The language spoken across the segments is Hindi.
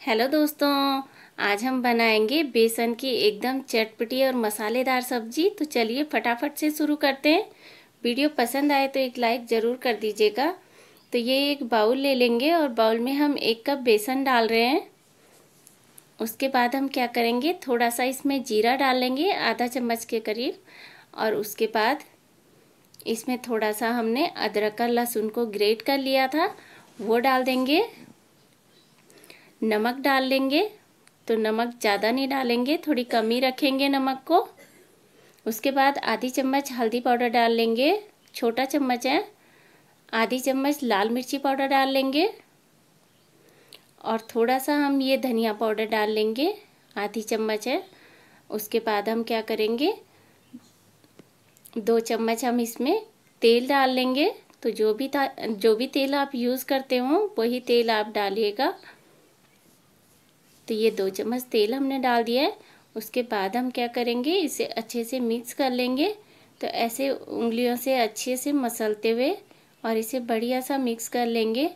हेलो दोस्तों, आज हम बनाएँगे बेसन की एकदम चटपटी और मसालेदार सब्ज़ी। तो चलिए फटाफट से शुरू करते हैं। वीडियो पसंद आए तो एक लाइक ज़रूर कर दीजिएगा। तो ये एक बाउल ले लेंगे और बाउल में हम एक कप बेसन डाल रहे हैं। उसके बाद हम क्या करेंगे, थोड़ा सा इसमें जीरा डाल लेंगे आधा चम्मच के करीब। और उसके बाद इसमें थोड़ा सा हमने अदरक का लहसुन को ग्रेट कर लिया था, वो डाल देंगे। नमक डाल लेंगे। तो नमक ज़्यादा नहीं डालेंगे, थोड़ी कमी रखेंगे नमक को। उसके बाद आधी चम्मच हल्दी पाउडर डाल लेंगे, छोटा चम्मच है। आधी चम्मच लाल मिर्ची पाउडर डाल लेंगे। और थोड़ा सा हम ये धनिया पाउडर डाल लेंगे, आधी चम्मच है। उसके बाद हम क्या करेंगे, दो चम्मच हम इसमें तेल डाल लेंगे। तो जो भी जो भी तेल आप यूज़ करते हो, वही तेल आप डालिएगा। तो ये दो चम्मच तेल हमने डाल दिया है। उसके बाद हम क्या करेंगे, इसे अच्छे से मिक्स कर लेंगे। तो ऐसे उंगलियों से अच्छे से मसलते हुए और इसे बढ़िया सा मिक्स कर लेंगे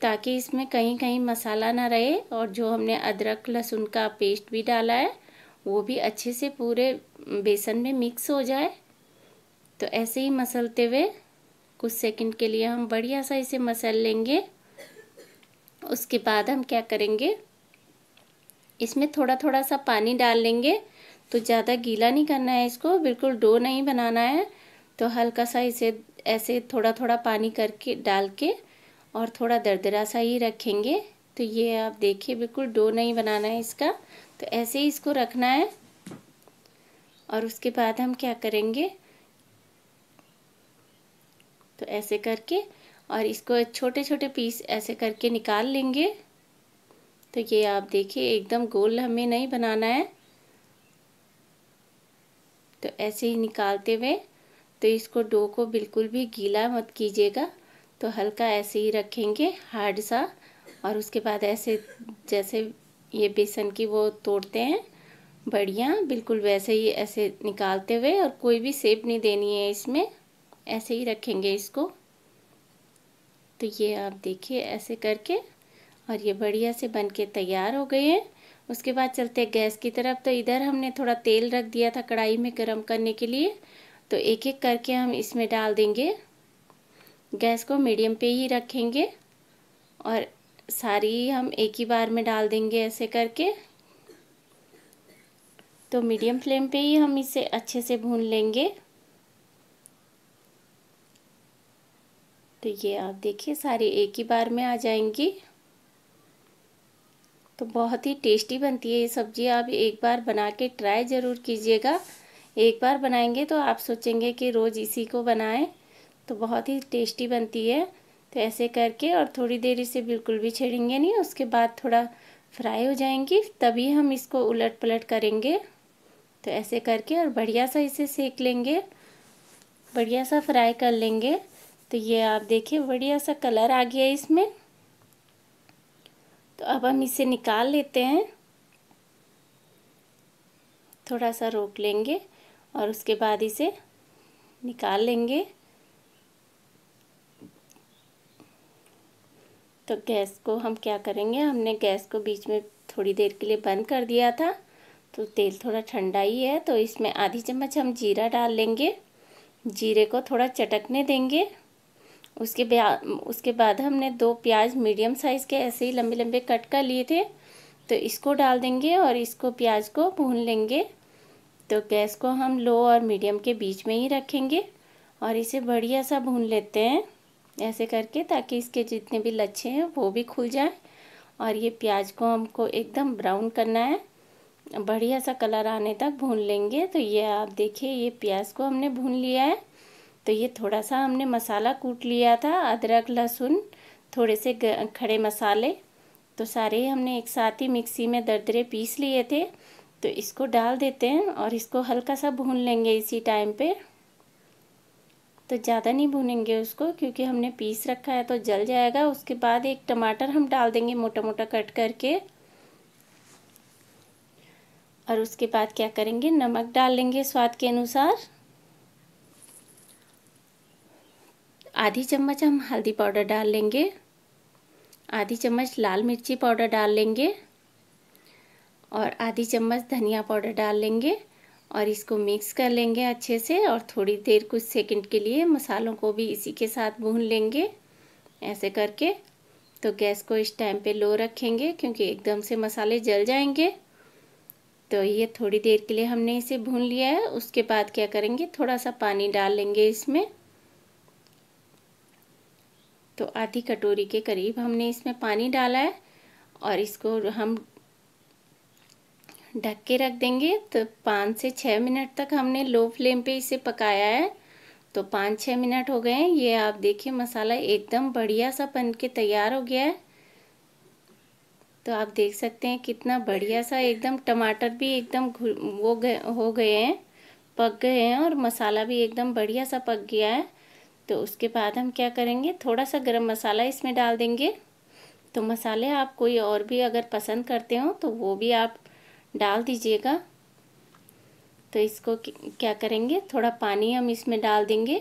ताकि इसमें कहीं कहीं मसाला ना रहे और जो हमने अदरक, लहसुन का पेस्ट भी डाला है, वो भी अच्छे से पूरे बेसन में मिक्स हो जाए। तो ऐसे ही मसलते हुए कुछ सेकंड के लिए हम बढ़िया सा इसे मसल लेंगे। उसके बाद हम क्या करेंगे इसमें थोड़ा थोड़ा सा पानी डाल लेंगे। तो ज़्यादा गीला नहीं करना है इसको, बिल्कुल डो नहीं बनाना है। तो हल्का सा इसे, ऐसे थोड़ा थोड़ा पानी करके, डाल के और थोड़ा दरदरा सा ही रखेंगे। तो ये आप देखिए, बिल्कुल डो नहीं बनाना है इसका। तो ऐसे ही इसको रखना है। और उसके बाद हम क्या करेंगे? तो ऐसे करके और इसको छोटे छोटे पीस ऐसे करके निकाल लेंगे। तो ये आप देखिए, एकदम गोल हमें नहीं बनाना है। तो ऐसे ही निकालते हुए तो इसको डो को बिल्कुल भी गीला मत कीजिएगा। तो हल्का ऐसे ही रखेंगे हार्ड सा, और उसके बाद ऐसे जैसे ये बेसन की वो तोड़ते हैं, बढ़िया, बिल्कुल वैसे ही ऐसे निकालते हुए, और कोई भी सेप नहीं देनी है इसमें, ऐसे ही रखेंगे इसको। तो ये आप देखिए, ऐसे करके और ये बढ़िया से बन के तैयार हो गए हैं। उसके बाद चलते हैं गैस की तरफ़। तो इधर हमने थोड़ा तेल रख दिया था कढ़ाई में गर्म करने के लिए। तो एक एक करके हम इसमें डाल देंगे। गैस को मीडियम पे ही रखेंगे। और सारी हम एक ही बार में डाल देंगे ऐसे करके। तो मीडियम फ्लेम पे ही हम इसे अच्छे से भून लेंगे। तो ये आप देखिए, सारी एक ही बार में आ जाएँगी। तो बहुत ही टेस्टी बनती है ये सब्ज़ी। आप एक बार बना के ट्राई ज़रूर कीजिएगा। एक बार बनाएँगे तो आप सोचेंगे कि रोज़ इसी को बनाएँ। तो बहुत ही टेस्टी बनती है। तो ऐसे करके और थोड़ी देर इसे बिल्कुल भी छेड़ेंगे नहीं, उसके बाद थोड़ा फ्राई हो जाएँगी। तभी हम इसको उलट पलट करेंगे। तो ऐसे करके और बढ़िया सा इसे सेक लेंगे। बढ़िया सा फ्राई कर लेंगे। तो ये आप देखिए, बढ़िया सा कलर आ गया इसमें। तो अब हम इसे निकाल लेते हैं। थोड़ा सा रोक लेंगे और उसके बाद इसे निकाल लेंगे। तो गैस को हम क्या करेंगे? हमने गैस को बीच में थोड़ी देर के लिए बंद कर दिया था तो तेल थोड़ा ठंडा ही है तो इसमें आधी चम्मच हम जीरा डाल लेंगे। जीरे को थोड़ा चटकने देंगे। उसके उसके बाद हमने दो प्याज मीडियम साइज़ के ऐसे ही लंबे लंबे कट कर लिए थे। तो इसको डाल देंगे और इसको प्याज को भून लेंगे। तो गैस को हम लो और मीडियम के बीच में ही रखेंगे और इसे बढ़िया सा भून लेते हैं ऐसे करके ताकि इसके जितने भी लच्छे हैं वो भी खुल जाए। और ये प्याज को हमको एकदम ब्राउन करना है। बढ़िया सा कलर आने तक भून लेंगे। तो ये आप देखिए, ये प्याज को हमने भून लिया है। तो ये थोड़ा सा हमने मसाला कूट लिया था, अदरक, लहसुन, थोड़े से खड़े मसाले। तो सारे हमने एक साथ ही मिक्सी में दरदरे पीस लिए थे। तो इसको डाल देते हैं और इसको हल्का सा भून लेंगे इसी टाइम पे। तो ज़्यादा नहीं भूनेंगे उसको, क्योंकि हमने पीस रखा है तो जल जाएगा। उसके बाद एक टमाटर हम डाल देंगे मोटा मोटा कट करके। और उसके बाद क्या करेंगे? नमक डाल लेंगे स्वाद के अनुसार। आधी चम्मच हम हल्दी पाउडर डाल लेंगे। आधी चम्मच लाल मिर्ची पाउडर डाल लेंगे और आधी चम्मच धनिया पाउडर डाल लेंगे और इसको मिक्स कर लेंगे अच्छे से और थोड़ी देर कुछ सेकंड के लिए मसालों को भी इसी के साथ भून लेंगे ऐसे करके। तो गैस को इस टाइम पे लो रखेंगे क्योंकि एकदम से मसाले जल जाएँगे। तो ये थोड़ी देर के लिए हमने इसे भून लिया है। उसके बाद क्या करेंगे? थोड़ा सा पानी डाल लेंगे इसमें। तो आधी कटोरी के करीब हमने इसमें पानी डाला है और इसको हम ढक के रख देंगे। तो पाँच से छः मिनट तक हमने लो फ्लेम पे इसे पकाया है। तो पाँच छः मिनट हो गए हैं। ये आप देखिए, मसाला एकदम बढ़िया सा बन के तैयार हो गया है। तो आप देख सकते हैं कितना बढ़िया सा एकदम टमाटर भी एकदम वो गए हो गए हैं, पक गए हैं और मसाला भी एकदम बढ़िया सा पक गया है। तो उसके बाद हम क्या करेंगे? थोड़ा सा गरम मसाला इसमें डाल देंगे। तो मसाले आप कोई और भी अगर पसंद करते हो तो वो भी आप डाल दीजिएगा। तो इसको क्या करेंगे? थोड़ा पानी हम इसमें डाल देंगे।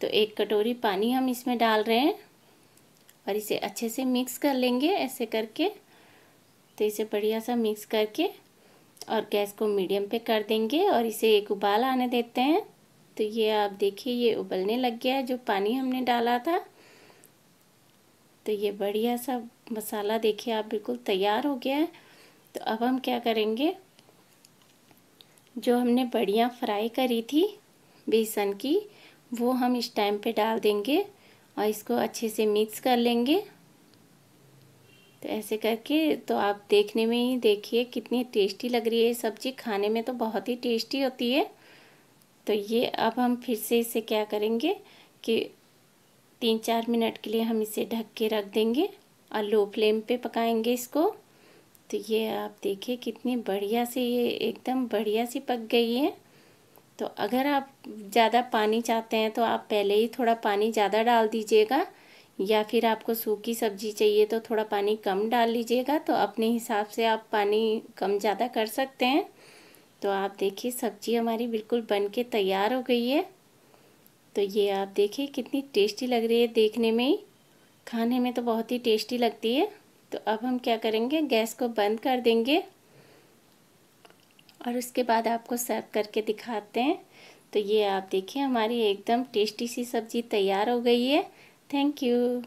तो एक कटोरी पानी हम इसमें डाल रहे हैं और इसे अच्छे से मिक्स कर लेंगे ऐसे करके। तो इसे बढ़िया सा मिक्स करके और गैस को मीडियम पे कर देंगे और इसे एक उबाल आने देते हैं। तो ये आप देखिए, ये उबलने लग गया है, जो पानी हमने डाला था। तो ये बढ़िया सा मसाला देखिए, आप बिल्कुल तैयार हो गया है। तो अब हम क्या करेंगे? जो हमने बढ़िया फ्राई करी थी बेसन की, वो हम इस टाइम पे डाल देंगे और इसको अच्छे से मिक्स कर लेंगे। तो ऐसे करके तो आप देखने में ही देखिए, कितनी टेस्टी लग रही है सब्ज़ी। खाने में तो बहुत ही टेस्टी होती है। तो ये अब हम फिर से इसे क्या करेंगे कि तीन चार मिनट के लिए हम इसे ढक के रख देंगे और लो फ्लेम पे पकाएँगे इसको। तो ये आप देखिए कितनी बढ़िया से ये एकदम बढ़िया सी पक गई है। तो अगर आप ज़्यादा पानी चाहते हैं तो आप पहले ही थोड़ा पानी ज़्यादा डाल दीजिएगा या फिर आपको सूखी सब्ज़ी चाहिए तो थोड़ा पानी कम डाल लीजिएगा। तो अपने हिसाब से आप पानी कम ज़्यादा कर सकते हैं। तो आप देखिए, सब्ज़ी हमारी बिल्कुल बन के तैयार हो गई है। तो ये आप देखिए, कितनी टेस्टी लग रही है देखने में ही। खाने में तो बहुत ही टेस्टी लगती है। तो अब हम क्या करेंगे, गैस को बंद कर देंगे और उसके बाद आपको सर्व करके दिखाते हैं। तो ये आप देखिए, हमारी एकदम टेस्टी सी सब्ज़ी तैयार हो गई है। Thank you.